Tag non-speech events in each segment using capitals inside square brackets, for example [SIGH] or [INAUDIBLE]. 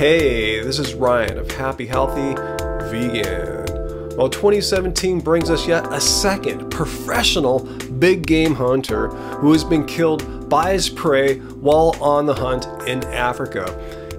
Hey, this is Ryan of Happy Healthy Vegan. Well, 2017 brings us yet a second professional big game hunter who has been killed by his prey while on the hunt in Africa.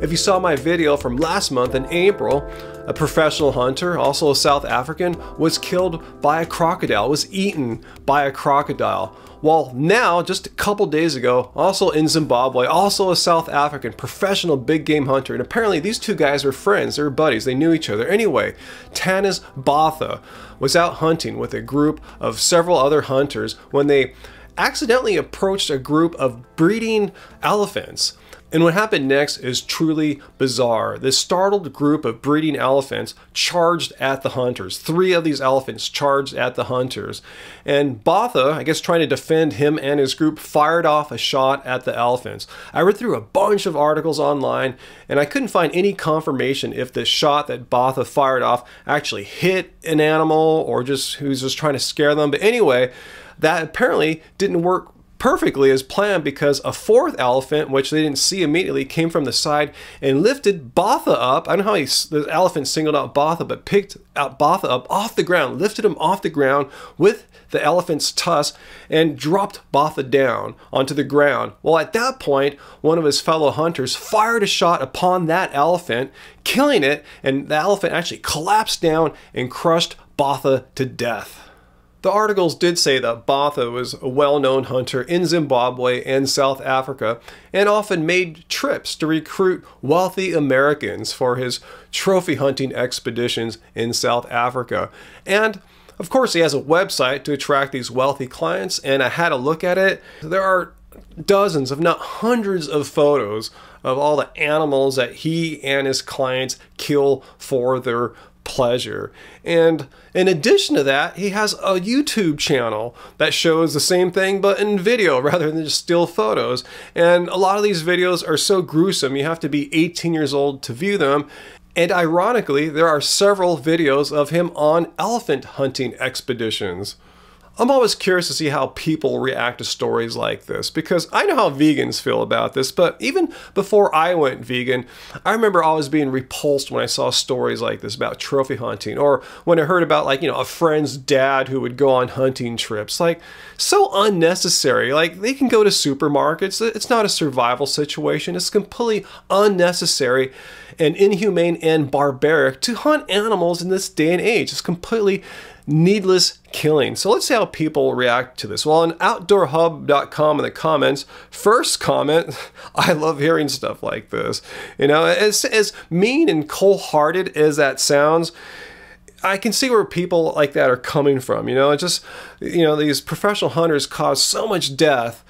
If you saw my video from last month in April, a professional hunter, also a South African, was killed by a crocodile, was eaten by a crocodile. Well, now, just a couple days ago, also in Zimbabwe, also a South African professional big game hunter, and apparently these two guys were friends, they were buddies, they knew each other. Anyway, Theunis Botha was out hunting with a group of several other hunters when they accidentally approached a group of breeding elephants. And what happened next is truly bizarre. This startled group of breeding elephants charged at the hunters. Three of these elephants charged at the hunters. And Botha, I guess trying to defend him and his group, fired off a shot at the elephants. I read through a bunch of articles online and I couldn't find any confirmation if the shot that Botha fired off actually hit an animal or just who's just trying to scare them. But anyway, that apparently didn't work perfectly as planned because a fourth elephant, which they didn't see immediately, came from the side and lifted Botha up. I don't know how he, the elephant singled out Botha, but picked out Botha up off the ground, lifted him off the ground with the elephant's tusk and dropped Botha down onto the ground. Well, at that point, one of his fellow hunters fired a shot upon that elephant, killing it, and the elephant actually collapsed down and crushed Botha to death. The articles did say that Botha was a well-known hunter in Zimbabwe and South Africa and often made trips to recruit wealthy Americans for his trophy hunting expeditions in South Africa. And of course, he has a website to attract these wealthy clients, and I had a look at it. There are dozens, if not hundreds, of photos of all the animals that he and his clients kill for their pleasure. And in addition to that, he has a YouTube channel that shows the same thing but in video [LAUGHS] rather than just still photos. And a lot of these videos are so gruesome, you have to be 18 years old to view them. And ironically, there are several videos of him on elephant hunting expeditions. I'm always curious to see how people react to stories like this because I know how vegans feel about this, but even before I went vegan, I remember always being repulsed when I saw stories like this about trophy hunting or when I heard about like, you know, a friend's dad who would go on hunting trips. Like, so unnecessary. Like, they can go to supermarkets. It's not a survival situation. It's completely unnecessary and inhumane and barbaric to hunt animals in this day and age. It's completely needless killing. So let's see how people react to this. Well, on outdoorhub.com in the comments, first comment, [LAUGHS] I love hearing stuff like this. You know, as, as mean and cold-hearted as that sounds, I can see where people like that are coming from. You know, it just, you know, these professional hunters cause so much death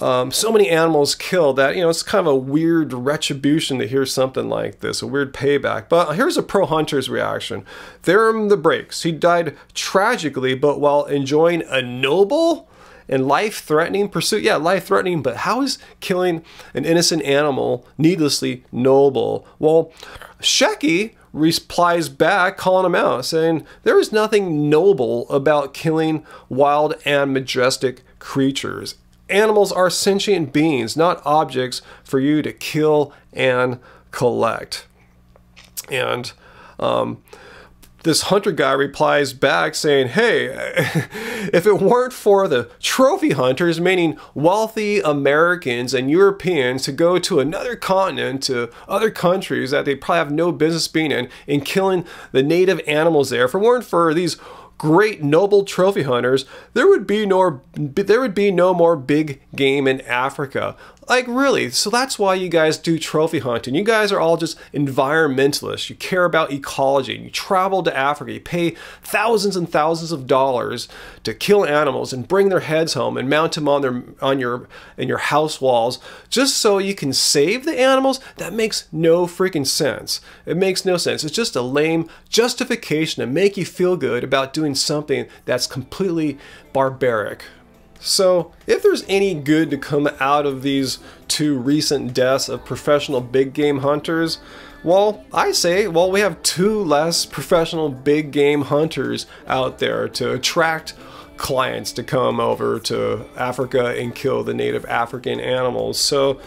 um, so many animals killed that you know it's kind of a weird retribution to hear something like this, a weird payback. But here's a pro hunter's reaction. There are the breaks. He died tragically, but while enjoying a noble and life-threatening pursuit. Yeah, life-threatening, but how is killing an innocent animal needlessly noble? Well, Shecky replies back calling him out saying there is nothing noble about killing wild and majestic creatures Animals are sentient beings, not objects for you to kill and collect. And um, this hunter guy replies back saying, Hey, [LAUGHS] if it weren't for the trophy hunters, meaning wealthy Americans and Europeans to go to another continent, to other countries that they probably have no business being in, and killing the native animals there, if it weren't for these great noble trophy hunters, there would be no there would be no more big game in Africa. Like really, so that's why you guys do trophy hunting. You guys are all just environmentalists. You care about ecology. You travel to Africa. You pay thousands and thousands of dollars to kill animals and bring their heads home and mount them on their on your in your house walls just so you can save the animals. That makes no freaking sense. It makes no sense. It's just a lame justification to make you feel good about doing something that's completely barbaric. So, if there's any good to come out of these two recent deaths of professional big game hunters, well, I say, well, we have two less professional big game hunters out there to attract clients to come over to Africa and kill the native African animals. So,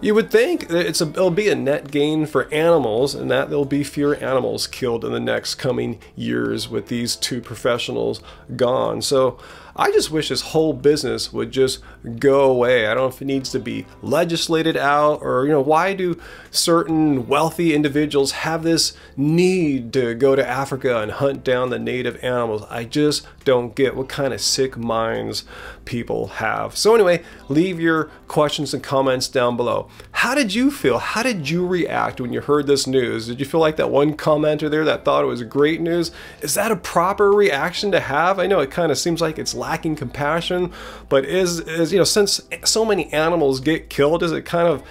You would think that it's a, it'll be a net gain for animals and that there'll be fewer animals killed in the next coming years with these two professionals gone. So I just wish this whole business would just go away. I don't know if it needs to be legislated out or, you know, why do certain wealthy individuals have this need to go to Africa and hunt down the native animals? I just don't get what kind of sick minds people have. So anyway, leave your questions and comments down below. How did you feel? How did you react when you heard this news? Did you feel like that one commenter there that thought it was great news? Is that a proper reaction to have? I know it kind of seems like it's lacking compassion, but is, is you know, since so many animals get killed, is it kind of,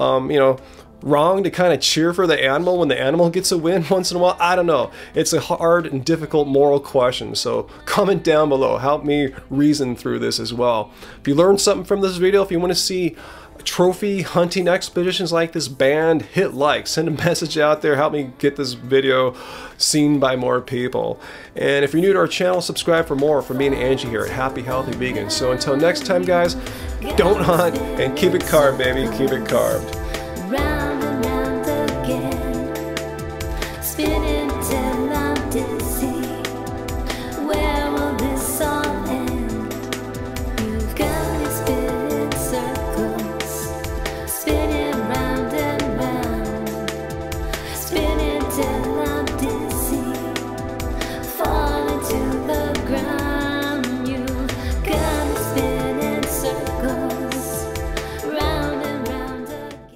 um, you know, wrong to kind of cheer for the animal when the animal gets a win [LAUGHS] once in a while? I don't know. It's a hard and difficult moral question, so comment down below. Help me reason through this as well. If you learned something from this video, if you want to see trophy hunting expeditions like this band, hit like, send a [LAUGHS] message out there, help me get this video seen by more people. And if you're new to our channel, subscribe for more from me and Anji here at Happy Healthy Vegan. So until next time guys, don't hunt and keep it carbed baby, keep it carbed. Yeah.